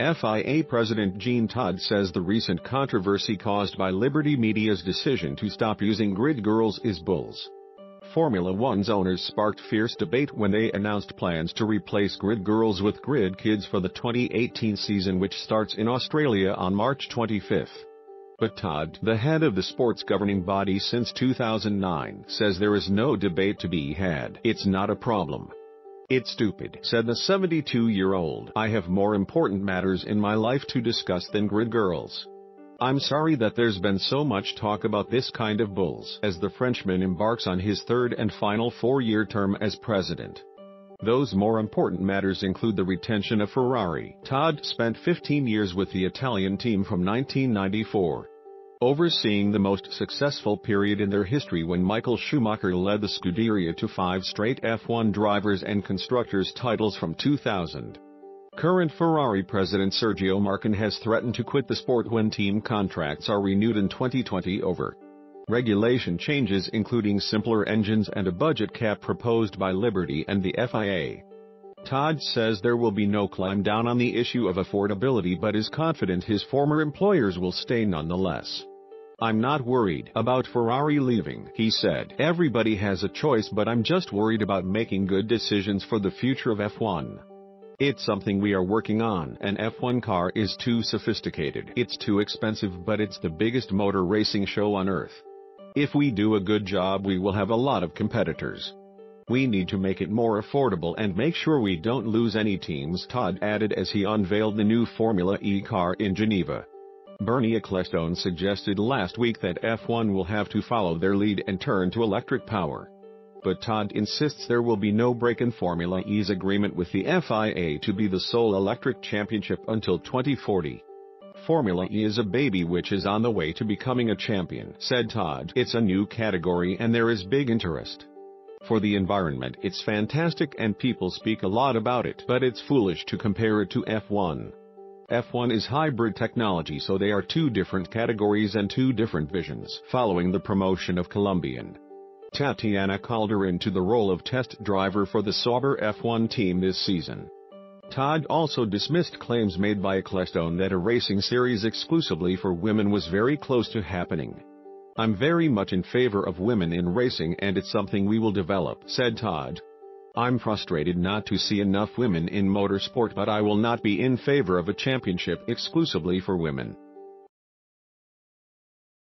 FIA President Jean Todt says the recent controversy caused by Liberty Media's decision to stop using grid girls is bulls. Formula One's owners sparked fierce debate when they announced plans to replace grid girls with grid kids for the 2018 season which starts in Australia on March 25. But Todt, the head of the sport's governing body since 2009, says there is no debate to be had. It's not a problem. It's stupid, said the 72-year-old. I have more important matters in my life to discuss than grid girls. I'm sorry that there's been so much talk about this kind of bulls as the Frenchman embarks on his third and final four-year term as president. Those more important matters include the retention of Ferrari. Todt spent 15 years with the Italian team from 1994 overseeing the most successful period in their history when Michael Schumacher led the Scuderia to five straight F1 drivers and constructors titles from 2000. Current Ferrari president Sergio Marchionne has threatened to quit the sport when team contracts are renewed in 2020 over regulation changes including simpler engines and a budget cap proposed by Liberty and the FIA. Todt says there will be no climb down on the issue of affordability but is confident his former employers will stay nonetheless. I'm not worried about Ferrari leaving, he said. Everybody has a choice but I'm just worried about making good decisions for the future of F1. It's something we are working on. An F1 car is too sophisticated. It's too expensive but it's the biggest motor racing show on earth. If we do a good job we will have a lot of competitors. We need to make it more affordable and make sure we don't lose any teams Todt added as he unveiled the new Formula E car in Geneva. Bernie Ecclestone suggested last week that F1 will have to follow their lead and turn to electric power. But Todt insists there will be no break in Formula E's agreement with the FIA to be the sole electric championship until 2040. Formula E is a baby which is on the way to becoming a champion, said Todt. It's a new category and there is big interest. For the environment it's fantastic and people speak a lot about it, but it's foolish to compare it to F1. F1 is hybrid technology so they are two different categories and two different visions. Following the promotion of Colombian Tatiana Calderon to the role of test driver for the Sauber F1 team this season. Todt also dismissed claims made by Ecclestone that a racing series exclusively for women was very close to happening. I'm very much in favor of women in racing and it's something we will develop, said Todt. I'm frustrated not to see enough women in motorsport but I will not be in favor of a championship exclusively for women.